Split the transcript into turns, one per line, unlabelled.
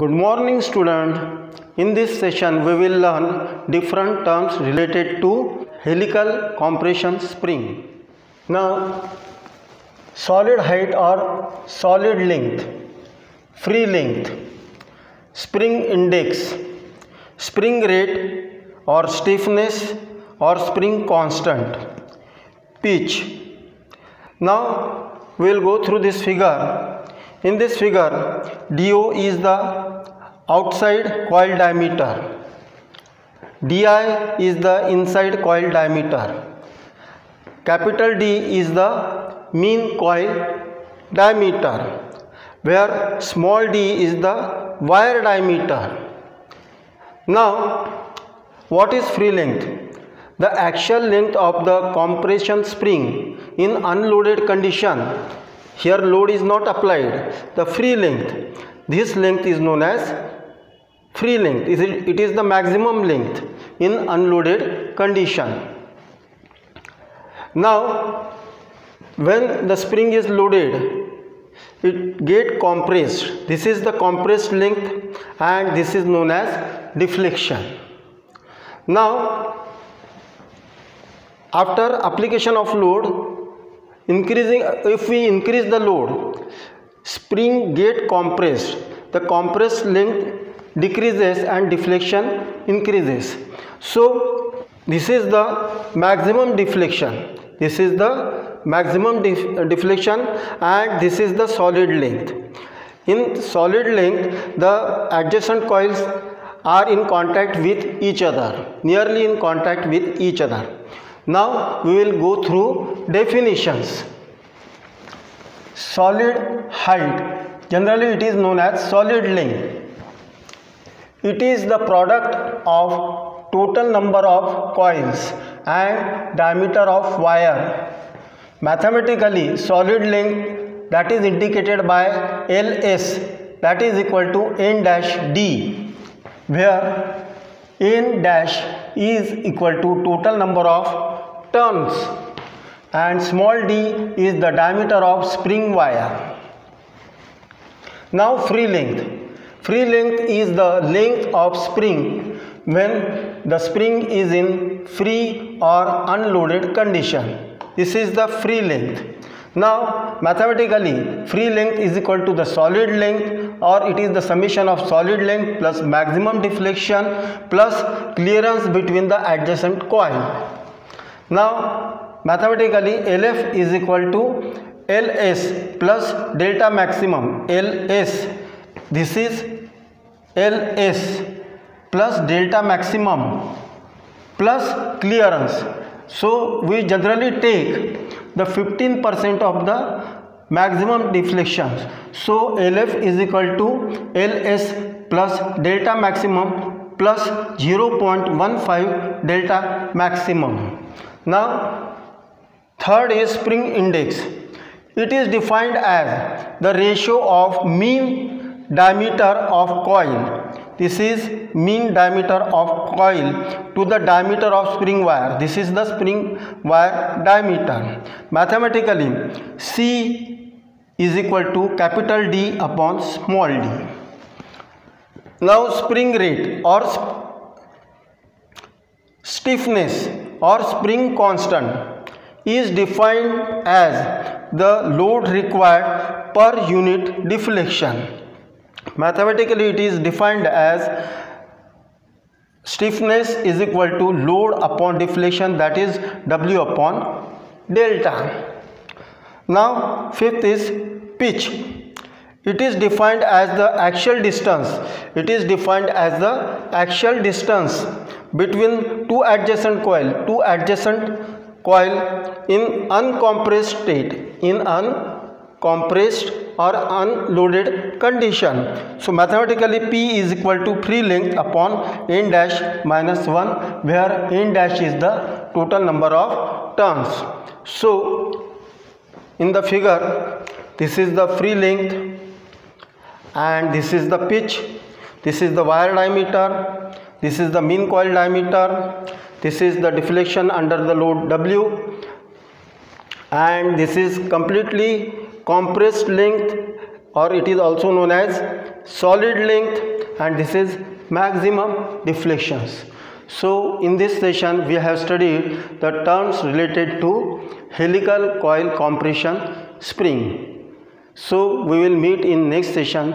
Good morning student. In this session we will learn different terms related to helical compression spring. Now solid height or solid length, free length, spring index, spring rate or stiffness or spring constant, pitch. Now we will go through this figure in this figure do is the outside coil diameter. Di is the inside coil diameter. Capital d is the mean coil diameter where small d is the wire diameter. Now what is free length? The axial length of the compression spring in unloaded condition here load is not applied. The free length. This length is known as free length. It is the maximum length in unloaded condition. Now when the spring is loaded it get compressed. This is the compressed length and this is known as deflection. Now after application of load increasing if we increase the load spring get compressed the compressed length decreases and deflection increases. So this is the maximum deflection. This is the maximum def deflection and this is the solid length. In solid length the adjacent coils are in contact with each other nearly in contact with each other now we will go through definitions. Solid height, generally it is known as solid length. It is the product of total number of coils and diameter of wire. Mathematically, solid length that is indicated by LS that is equal to N dash D where N dash is equal to total number of turns and small d is the diameter of spring wire. Now free length. Free length is the length of spring when the spring is in free or unloaded condition. This is the free length. Now mathematically free length is equal to the solid length or it is the summation of solid length plus maximum deflection plus clearance between the adjacent coil. Now mathematically LF is equal to LS plus delta maximum LS this is LS plus delta maximum plus clearance so we generally take the 15 percent of the maximum deflection so LF is equal to LS plus delta maximum plus 0.15 delta maximum now, third is spring index. It is defined as the ratio of mean diameter of coil. This is mean diameter of coil to the diameter of spring wire. This is the spring wire diameter. Mathematically, C is equal to capital D upon small d. Now, spring rate or stiffness or spring constant is defined as the load required per unit deflection. Mathematically it is defined as stiffness is equal to load upon deflection that is W upon delta. Now fifth is pitch. It is defined as the axial distance. It is defined as the axial distance between two adjacent coil two adjacent coil in uncompressed state in uncompressed or unloaded condition so mathematically p is equal to free length upon n dash minus 1 where n dash is the total number of turns so in the figure this is the free length and this is the pitch this is the wire diameter this is the mean coil diameter this is the deflection under the load W and this is completely compressed length or it is also known as solid length and this is maximum deflections. So in this session we have studied the terms related to helical coil compression spring. So we will meet in next session.